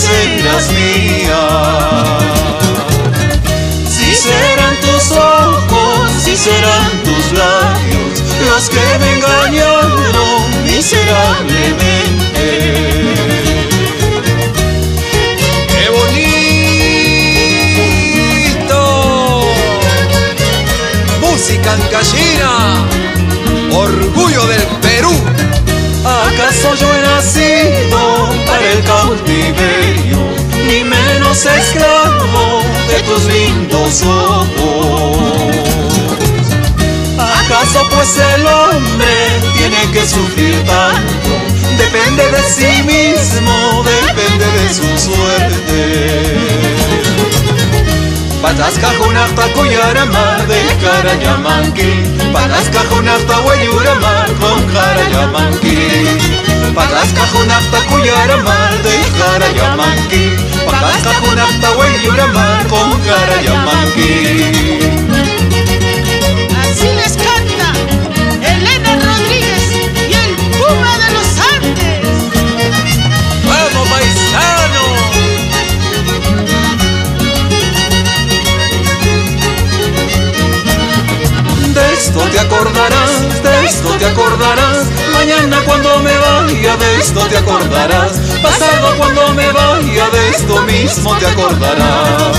serás mía. Si serán tus ojos, si serán tus labios, los que me engañaron miserablemente. ¡Qué bonito! Música ancashina, orgullo del Perú. ¿Acaso yo he nacido esclavo de tus lindos ojos? ¿Acaso pues el hombre tiene que sufrir tanto? Depende de sí mismo, depende de su suerte. Patasca junasta cuyaramar de carayamanqui Patasca junasta hueyuramar con carayamanqui Patasca junasta cuyaramar de carayamanqui Patasca junasta hueyuramar con carayamanqui Así les canta Elena Rodríguez y el Puma de los Andes. ¡Vamos, paisano! De esto te acordarás, de esto te acordarás Mañana cuando me vaya, de esto te acordarás Pasado cuando me vaya, esto mismo te acordarás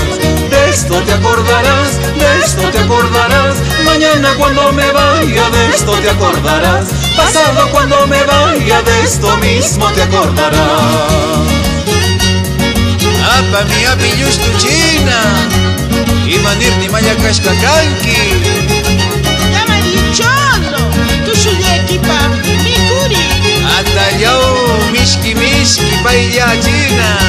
De esto te acordarás, de esto te acordarás Mañana cuando me vaya, de esto te acordarás Pasado cuando me vaya, de esto mismo te acordarás Apa mi api china. Maya tu Shuyeki pa, Mikuri. Atallao mishki mishki payya china.